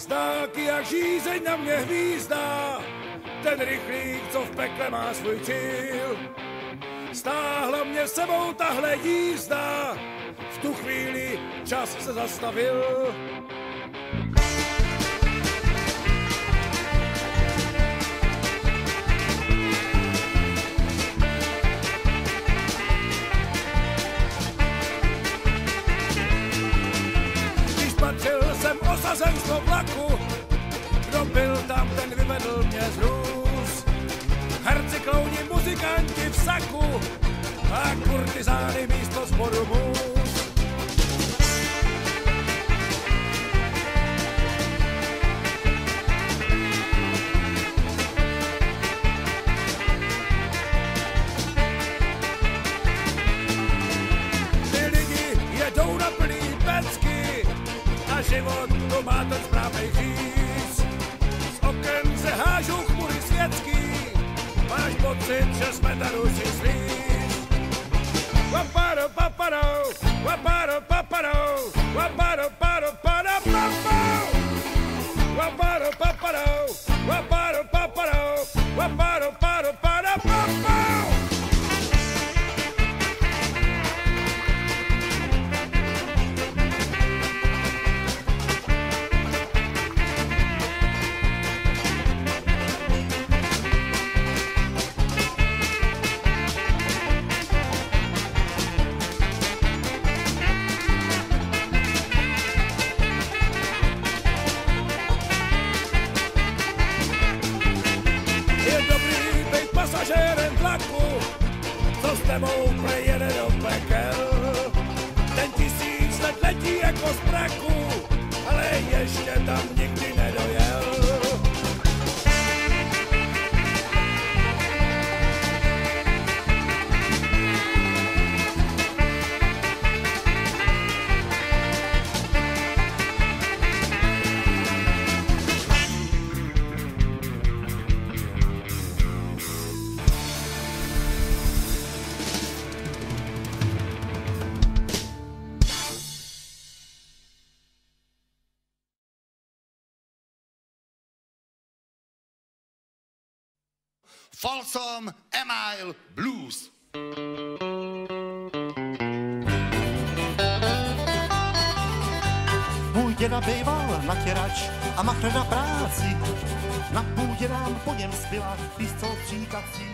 Znáky jak žízeň na mě hvízdá, ten rychlík, co v pekle má svůj cíl. Stáhla mě sebou tahle jízda, v tu chvíli čas se zastavil. Osazenstvo vlaku, kdo byl tam, ten vyvedl mě z růz. Herci, klouni, muzikanti v saku a kurtizány místo zboru můz. Život to má ten správnej říz. Z oken se hážou chmury světský, máš pocit, že jsme na duši svíz. Waparo paparo, waparo paparo, waparo paro vlaku, co s tebou prejede do pekel. Ten tisíc let letí jako z praku, Folsom Emile Blues. Můj děda býval natěrač a machr na práci. Na půdě nám po něm zbyla písco stříkací.